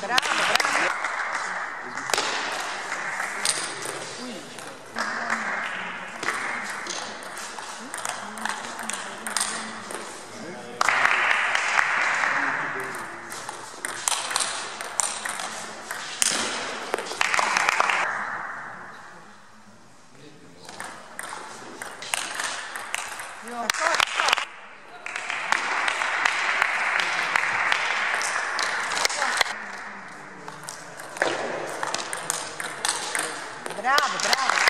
Bravo, Bravo, bravo.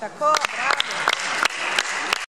Tá cobra.